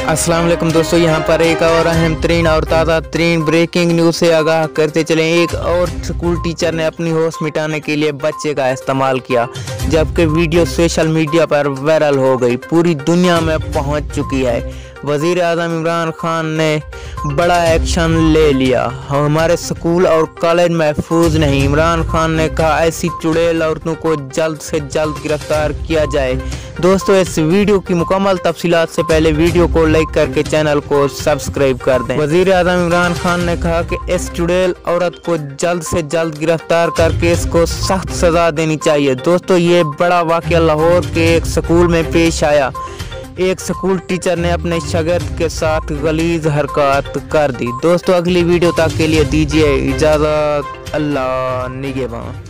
अस्सलाम वालेकुम दोस्तों, यहाँ पर एक और अहम तरीन और ताज़ा तरीन ब्रेकिंग न्यूज़ से आगाह करते चले। एक और स्कूल टीचर ने अपनी होश मिटाने के लिए बच्चे का इस्तेमाल किया, जबकि वीडियो सोशल मीडिया पर वायरल हो गई। पूरी दुनिया में पहुँच चुकी है। वज़ीर अजम इमरान खान ने बड़ा एक्शन ले लिया। हमारे स्कूल और कॉलेज महफूज नहीं। इमरान खान ने कहा, ऐसी चुड़ैल औरतों को जल्द से जल्द गिरफ़्तार किया जाए। दोस्तों, इस वीडियो की मुकम्मल तफसीत से पहले वीडियो को लाइक करके चैनल को सब्सक्राइब कर दें। वज़ीर अजम इमरान खान ने कहा कि इस चुड़ैल औरत को जल्द से जल्द गिरफ़्तार करके इसको सख्त सजा देनी चाहिए। दोस्तों, ये बड़ा वाक़ लाहौर के एक स्कूल में पेश आया। एक स्कूल टीचर ने अपने शगर्द के साथ गलीज हरकत कर दी। दोस्तों, अगली वीडियो तक के लिए दीजिए इजाज़त। अल्लाह निगेबान।